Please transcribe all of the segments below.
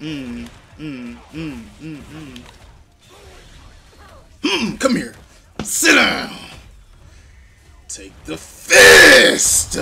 mm, mm, mm, mm, mm. Hmm, come here. Sit down. Take the fist.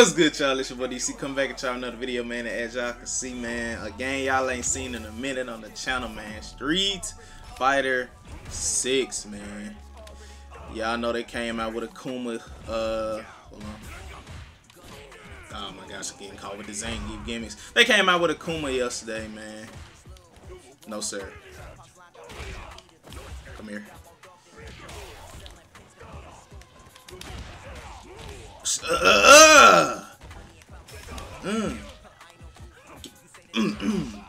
What's good, y'all? It's your boy DC. Come back and y'all another video, man. And as y'all can see, man, again, y'all ain't seen in a minute on the channel, man. Street Fighter 6, man. Y'all know they came out with Akuma. Uh, hold on. Oh my gosh, I'm getting caught with the Zangief gimmicks. They came out with Akuma yesterday, man. No, sir. Come here. Uh, mm.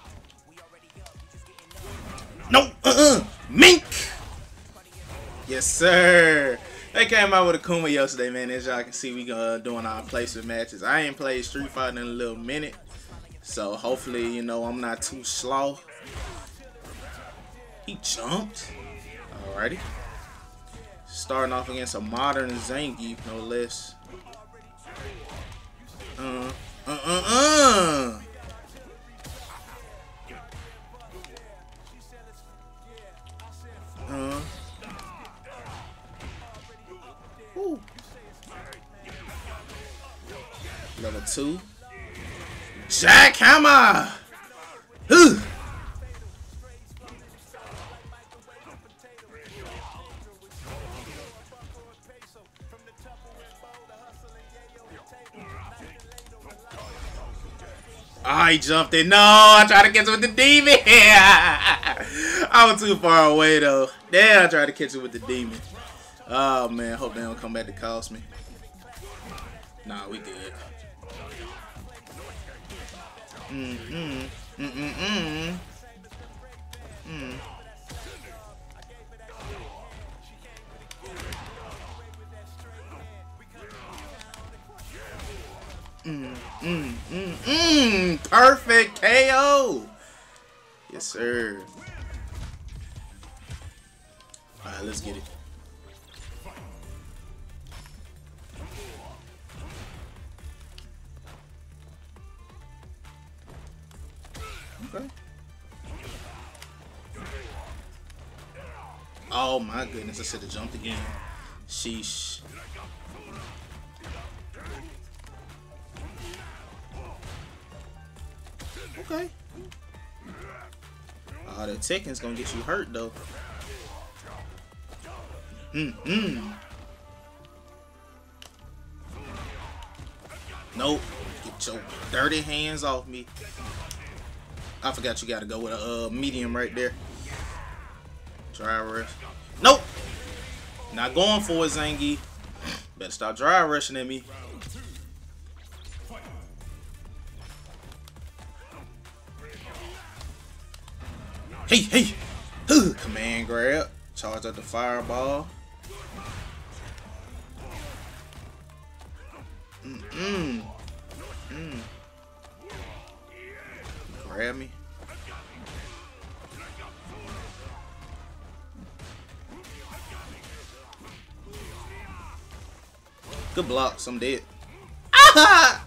No, uh-uh. Mink. Yes, sir. They came out with Akuma yesterday, man. As y'all can see, we uh, doing our placement matches. I ain't played Street Fighter in a little minute. So hopefully, you know, I'm not too slow. He jumped. Alrighty. Starting off against a modern Zangief, no less. Uh, uh, uh, uh. Ooh. Level two. Jackhammer! He jumped in. No, I tried to catch him with the demon. I was too far away, though. Damn, I tried to catch him with the demon. Oh, man. Hope they don't come back to cost me. Nah, we good. Mm-mm. Mm-mm-mm. Mm. Mm, Perfect KO. Yes, sir. All right, let's get it. Okay. Oh my goodness, I should have jumped again. Sheesh. Okay. Oh, the Tekken's gonna get you hurt though. Mm mm. Nope. Get your dirty hands off me. I forgot you gotta go with a uh, medium right there. Dry rush. Nope. Not going for it, Zangy. Better stop dry rushing at me. Hey, hey! Ooh, command grab. Charge up the fireball. Mm-mm. Mm. Grab me. Good blocks, I'm dead. Ah!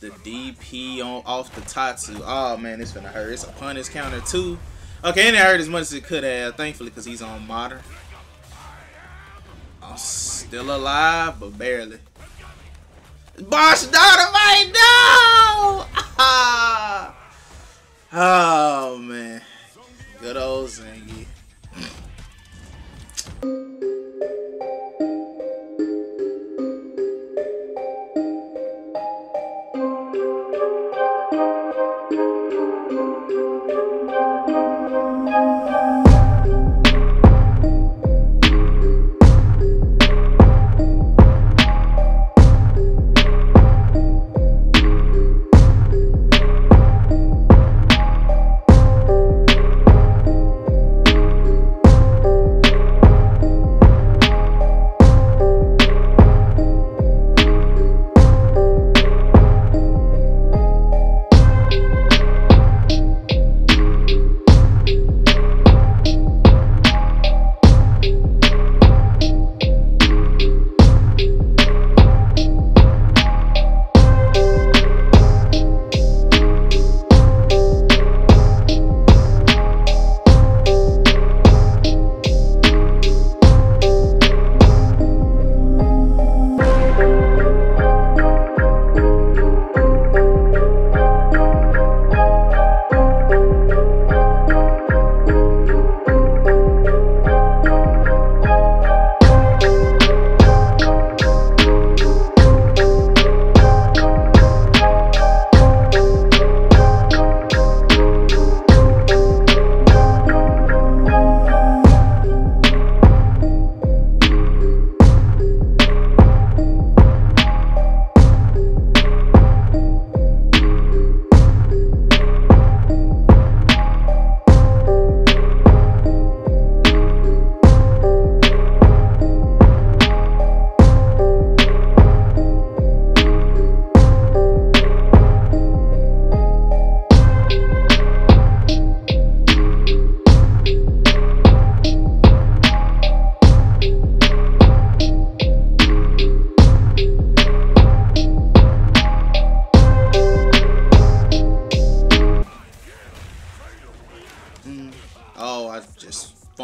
The DP on off the Tatsu. Oh man, it's gonna hurt. It's a punish counter too. Okay, and it hurt as much as it could have, thankfully, because he's on modern. I'm still alive, but barely. Borscht Dynamite, no! oh man. Good old Zangy.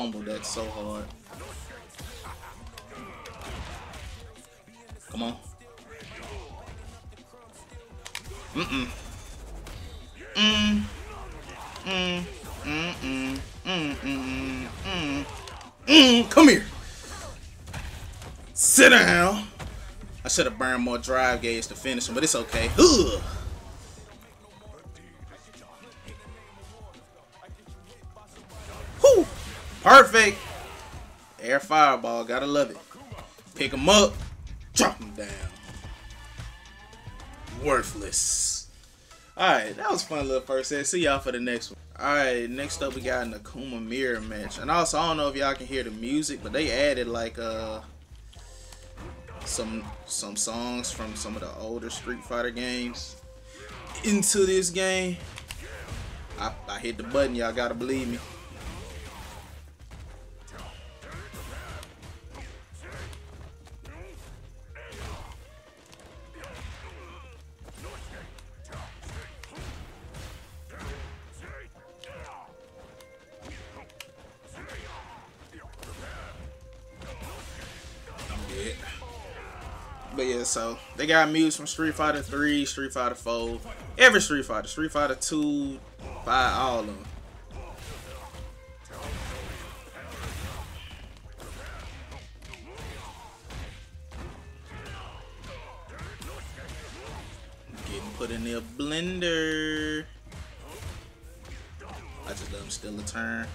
Fumbled that so hard. Come on. Mm-mm. Mm. Mm. Mm. Mm. Mm. Mm. Mm. Mm. Come here. Sit down. I should have burned more drive gauge to finish him, but it's okay. Ugh. Whew. Perfect. Air fireball. Gotta love it. Pick him up. Drop him down. Worthless. Alright, that was fun little first set. See y'all for the next one. Alright, next up we got an Akuma mirror match. And also, I don't know if y'all can hear the music, but they added like uh some some songs from some of the older Street Fighter games into this game. I, I hit the button, y'all gotta believe me. They got music from Street Fighter 3, Street Fighter 4, every Street Fighter, Street Fighter 2, 5, all of them. Getting put in the blender. I just let him steal a turn.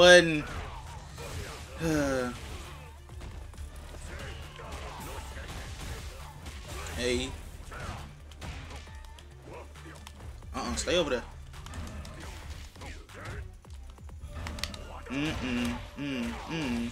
Button. hey. Uh-uh, stay over there. Mm-mm, mm-mm.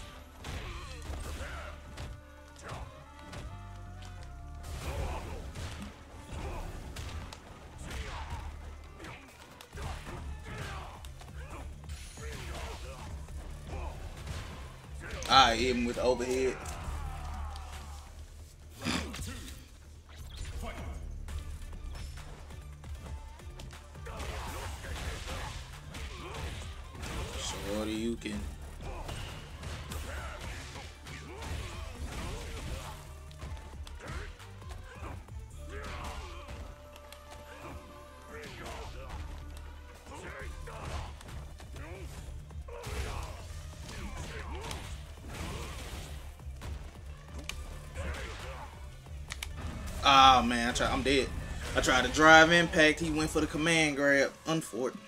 Ah man, I try, I'm dead. I tried to drive impact. He went for the command grab. Unfortunate.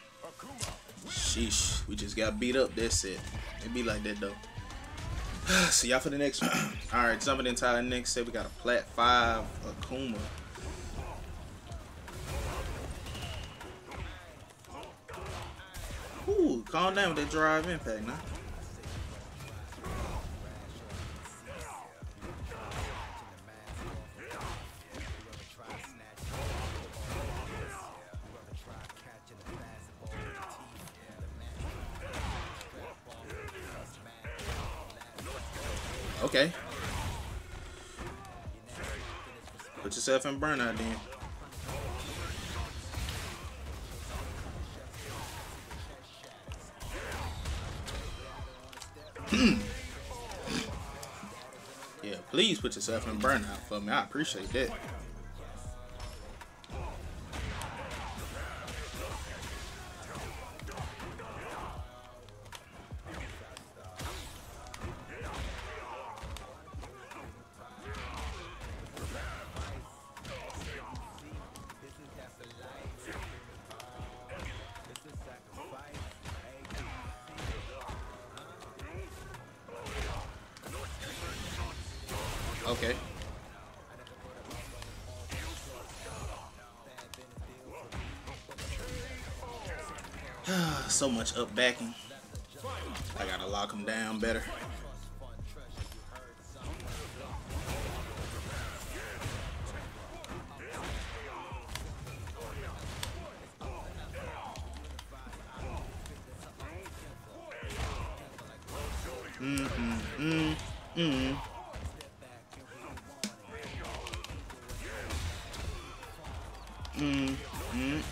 Sheesh, we just got beat up. That's it. It be like that though. See y'all for the next one. All right, jumping into our next set, we got a Plat Five Akuma. Ooh, calm down with that drive impact now. Okay. Put yourself in burnout then. Hmm. yeah, please put yourself in burnout for me. I appreciate that. Okay. so much up backing. I gotta lock him down better. Mm, mm,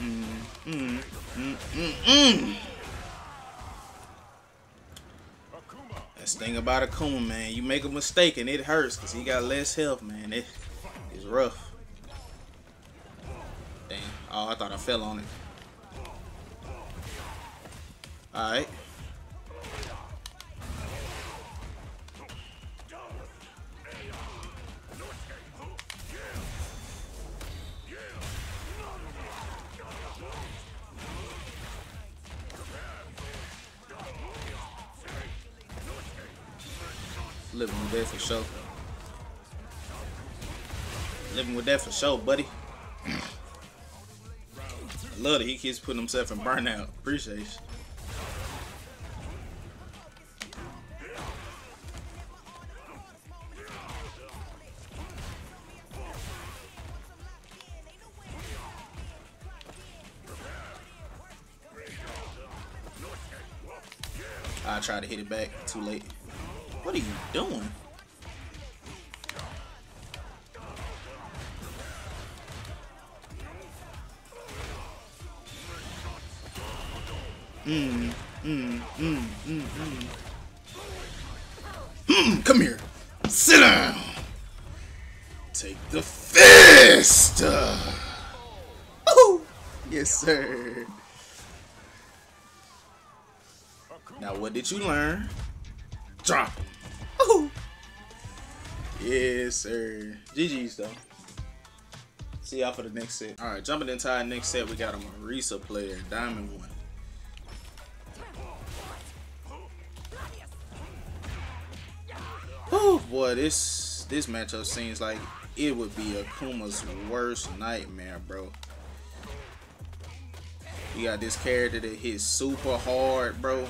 mm, mm, mm. That's the thing about Akuma, man. You make a mistake and it hurts because he got less health, man. It is rough. Damn. Oh, I thought I fell on it. Alright. For sure. Living with that for sure, buddy. I love that he keeps putting himself in burnout. Appreciate you. I tried to hit it back. Too late. What are you doing? Mmm, mmm, mmm, mmm. Mmm, come here. Sit down. Take the fist. Oh, yes, sir. Now, what did you learn? Drop. Ooh. Yes, sir. GG's, though. See y'all for the next set. All right, jumping into our next set, we got a Marisa player, Diamond 1. Boy, this this matchup seems like it would be Akuma's worst nightmare, bro. You got this character that hits super hard, bro.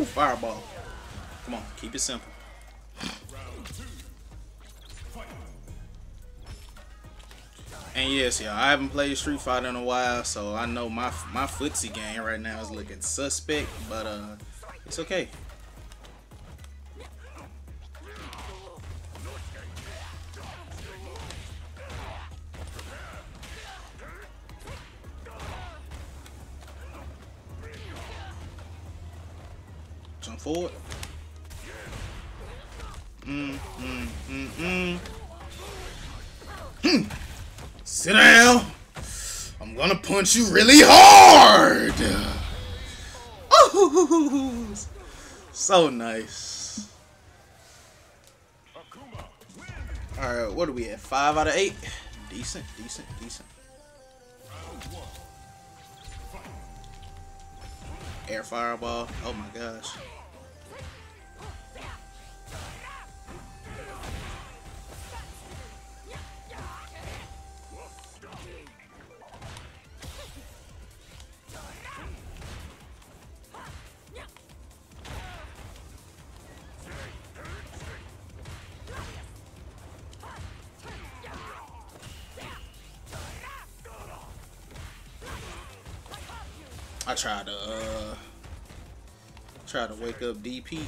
Woo, fireball. Come on, keep it simple. And yes, y'all, I haven't played Street Fighter in a while, so I know my my footsie game right now is looking suspect, but uh, it's okay. Forward. Mm, mm, mm, mm. Hmm. Sit down. I'm gonna punch you really hard. Oh, so nice. All right, what are we at? Five out of eight. Decent, decent, decent. Air fireball. Oh my gosh. I tried to uh try to wake up DP.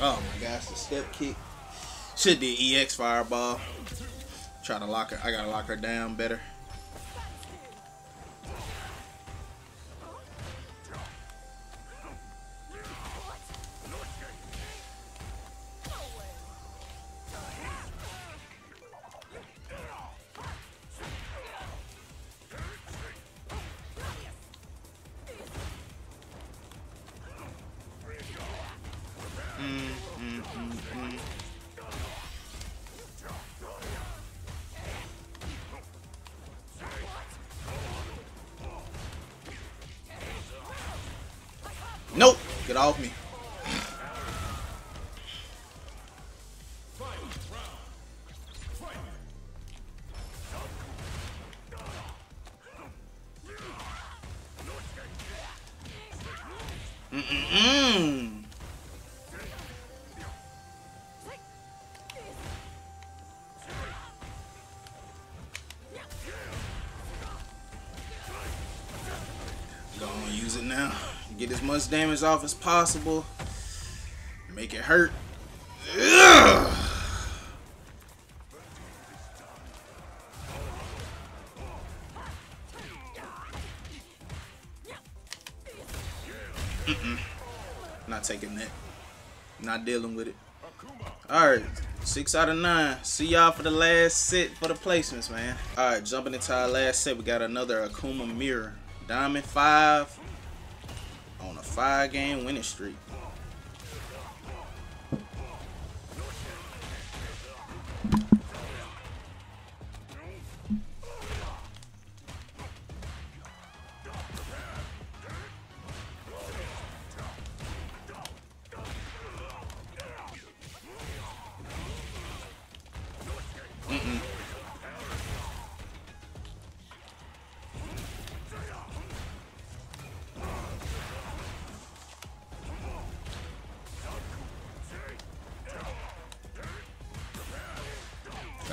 Oh my gosh, the step kick. Should do EX fireball. Try to lock her. I gotta lock her down better. Get off me. Mm-mm-mm. Gonna use it now. Get as much damage off as possible. Make it hurt. Ugh. Not taking that. Not dealing with it. Alright, six out of nine. See y'all for the last set for the placements, man. Alright, jumping into our last set, we got another Akuma Mirror. Diamond 5 5 game winning streak.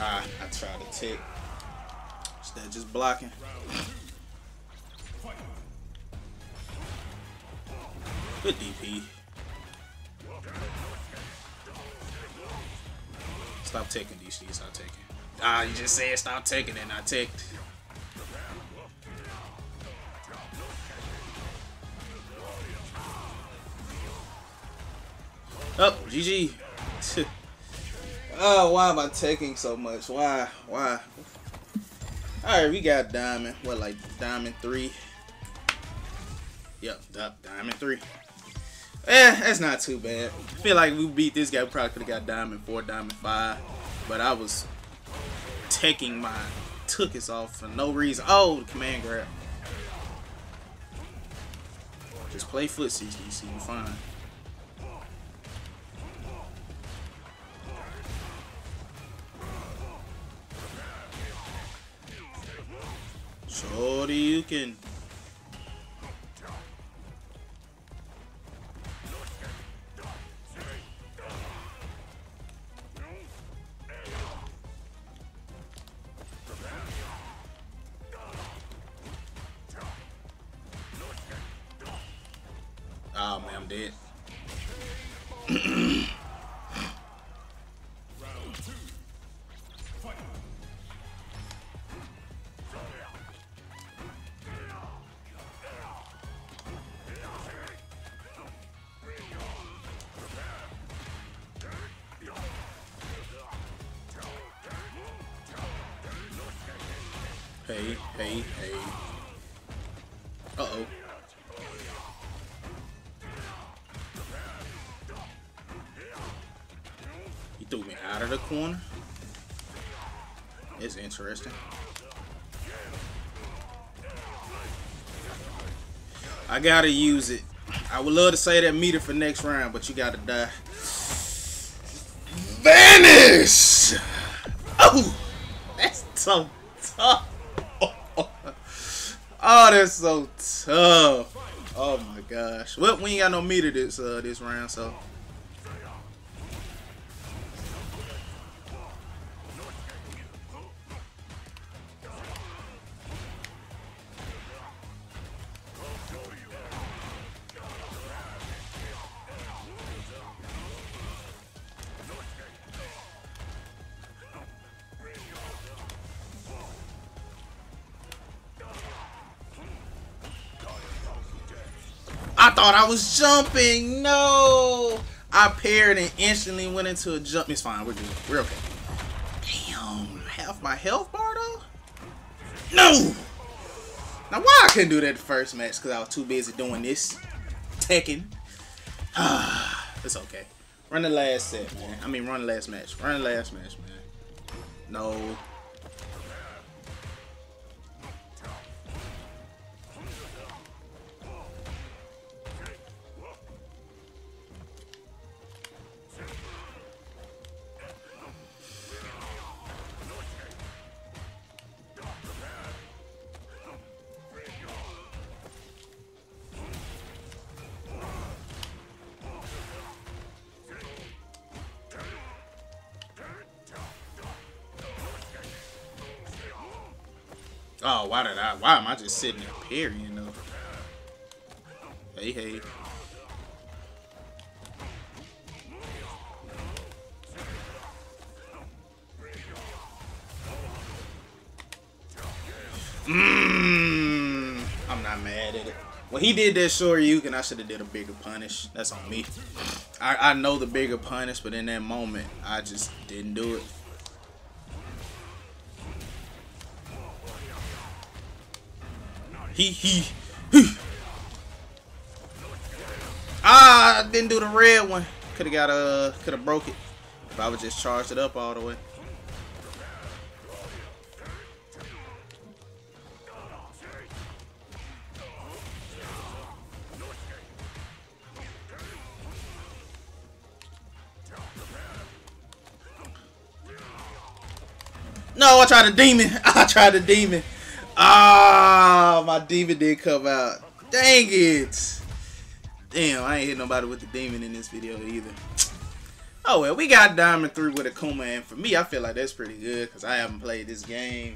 Ah, I tried to tick. Instead of just blocking. Good DP. Stop taking DC, stop taking. Ah, you just said stop taking and I ticked. Oh, GG. oh, why am I taking so much? Why? Why? Alright, we got Diamond. What, like Diamond 3? Yep, Diamond 3. Eh, that's not too bad. I feel like we beat this guy. We probably could have got Diamond 4, Diamond 5. But I was taking my took us off for no reason. Oh, the command grab. Just play footsies, DC. You fine. You. Oh ah, man, I'm dead. Threw me out of the corner. It's interesting. I gotta use it. I would love to say that meter for next round, but you gotta die. Vanish! Oh! That's so tough. Oh, that's so tough. Oh my gosh. Well, we ain't got no meter this uh this round, so Thought I was jumping. No. I paired and instantly went into a jump. It's fine. We're good. We're okay. Damn. Half my health bar though? No. Now why I couldn't do that the first match? Because I was too busy doing this. Tekken. it's okay. Run the last set, man. I mean, run the last match. Run the last match, man. No. Oh, why did I? Why am I just sitting there parrying though? Hey, hey. Mmm. I'm not mad at it. When he did that Shoryuken, I should have did a bigger punish. That's on me. I, I know the bigger punish, but in that moment, I just didn't do it. He he. he. Ah, I didn't do the red one. Could have got a, uh, could have broke it if I would just charged it up all the way. No, I tried a demon. I tried a demon. Ah, my demon did come out. Dang it. Damn, I ain't hit nobody with the demon in this video either. Oh well, we got Diamond 3 with Akuma, and for me, I feel like that's pretty good because I haven't played this game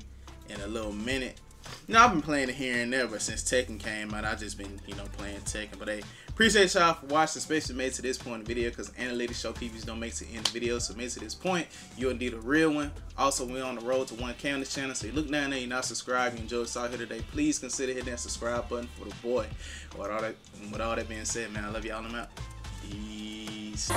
in a little minute. You know, I've been playing it here and there, but since Tekken came out, I've just been, you know, playing Tekken. But hey, appreciate y'all for watching, especially made to this point in the video, because analytics show PVs don't make it to the end of the video. So made to this point, you're indeed a real one. Also, we're on the road to 1K on this channel, so you look down there, you're not subscribed, you enjoy us out here today, please consider hitting that subscribe button for the boy. With all that, with all that being said, man, I love y'all, I'm out. Peace.